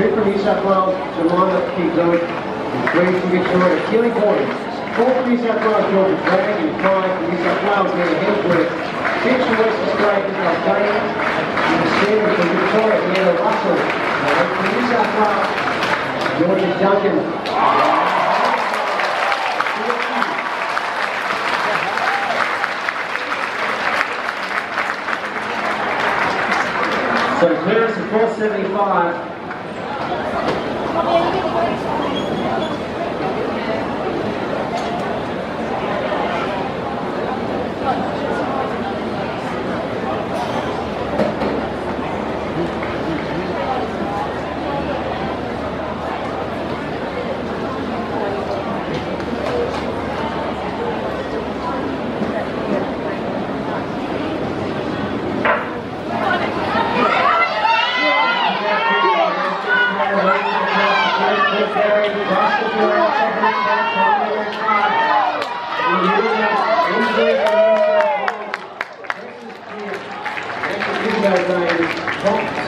Two from New South Wales, Jemima Keay Doak. And three from Victoria, Keely Boyne. Four from New South Wales, Georgia Bragg. And five from New South Wales, Nina Hemsworth. Six from West Australia, Isabel Daines. And seven from Victoria, Nina Russell. And eight from New South Wales, Georgia Duncan. So clearance of 475. Thank you. Price was buried across the floor at Shepherd's Park from the Red Cross. The unit injured and injured. Texas Chiefs, Texas Chiefs, Texas Chiefs,